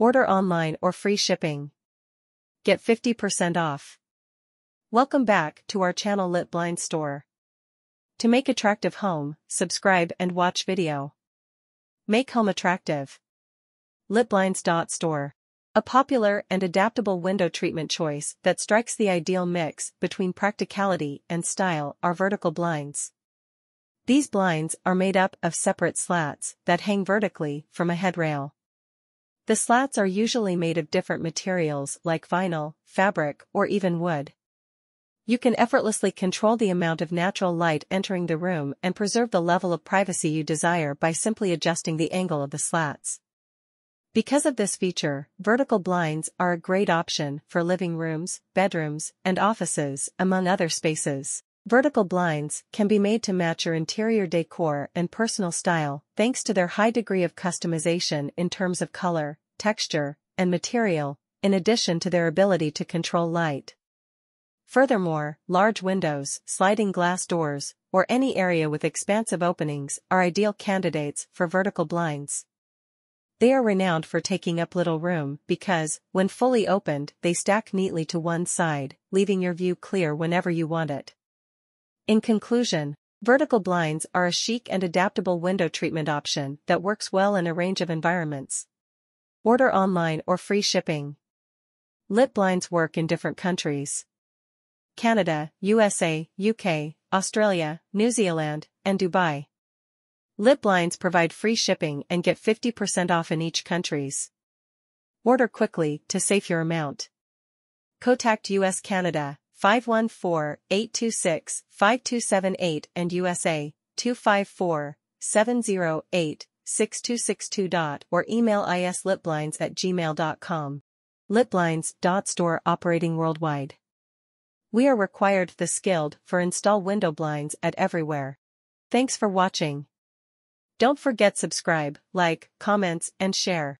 Order online or free shipping. Get 50% off. Welcome back to our channel Lit Blind Store. To make attractive home, subscribe and watch video. Make home attractive. Litblinds.store. A popular and adaptable window treatment choice that strikes the ideal mix between practicality and style are vertical blinds. These blinds are made up of separate slats that hang vertically from a headrail. The slats are usually made of different materials like vinyl, fabric, or even wood. You can effortlessly control the amount of natural light entering the room and preserve the level of privacy you desire by simply adjusting the angle of the slats. Because of this feature, vertical blinds are a great option for living rooms, bedrooms, and offices, among other spaces. Vertical blinds can be made to match your interior decor and personal style thanks to their high degree of customization in terms of color, texture, and material, in addition to their ability to control light. Furthermore, large windows, sliding glass doors, or any area with expansive openings are ideal candidates for vertical blinds. They are renowned for taking up little room because, when fully opened, they stack neatly to one side, leaving your view clear whenever you want it. In conclusion, vertical blinds are a chic and adaptable window treatment option that works well in a range of environments. Order online or free shipping. Lit blinds work in different countries. Canada, USA, UK, Australia, New Zealand, and Dubai. Lit blinds provide free shipping and get 50% off in each countries. Order quickly to save your amount. Contact US Canada 514-826-5278 and USA, 254-708-6262. or email islitblinds at gmail.com. Litblinds.store operating worldwide. We are required the skilled for install window blinds at everywhere. Thanks for watching. Don't forget subscribe, like, comments, and share.